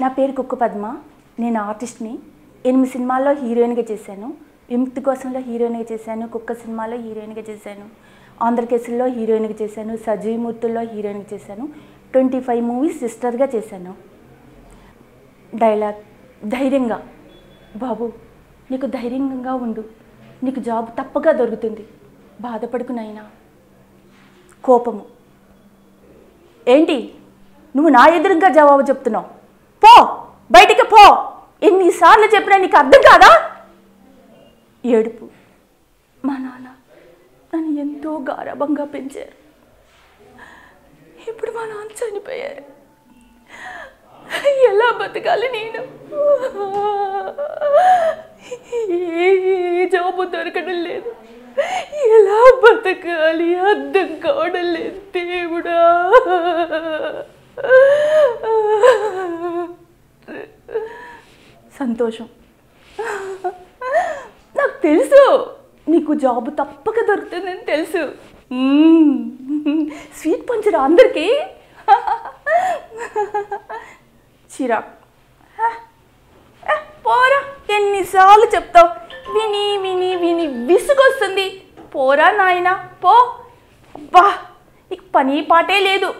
నా పేరు కుక్క పద్మ. నేను ఆర్టిస్ట్ని. ఎనిమిది సినిమాల్లో హీరోయిన్గా చేశాను. విముక్తి కోసంలో హీరోయిన్గా చేశాను. కుక్క సినిమాలో హీరోయిన్గా చేశాను. ఆంధ్రకేసుల్లో హీరోయిన్గా చేశాను. సజీవమూర్తుల్లో హీరోయిన్గా చేశాను. ట్వంటీ ఫైవ్ మూవీస్ సిస్టర్గా చేశాను. డైలాగ్ ధైర్యంగా. బాబు నీకు ధైర్యంగా ఉండు. నీకు జాబ్ తప్పగా దొరుకుతుంది. బాధపడుకునైనా కోపము. ఏంటి? నువ్వు నా ఎదురుగా జవాబు చెప్తున్నావు. పో బయటికి పో. ఎన్నిసార్లు చెప్పినా నీకు అర్థం కాదా? ఏడుపు. మా నాన్న నన్ను ఎంతో గారాభంగా పెంచారు. ఇప్పుడు మా నాన్న చనిపోయారు. ఎలా బతకాలి నేను? ఏ జాబు దొరకడం లేదు. ఎలా బతకాలి? అర్థం కావడం లేదు దేవుడా. సంతోషం. నాకు తెలుసు నీకు జాబ్ తప్పక దొరుకుతుందని తెలుసు. స్వీట్ పంచరా అందరికీ. చిరాక్ పోరా ఎన్నిసార్లు చెప్తావు? విని విని విని విసుగొస్తుంది. పోరా నాయనా పో. అబ్బా నీకు పని పాటే లేదు.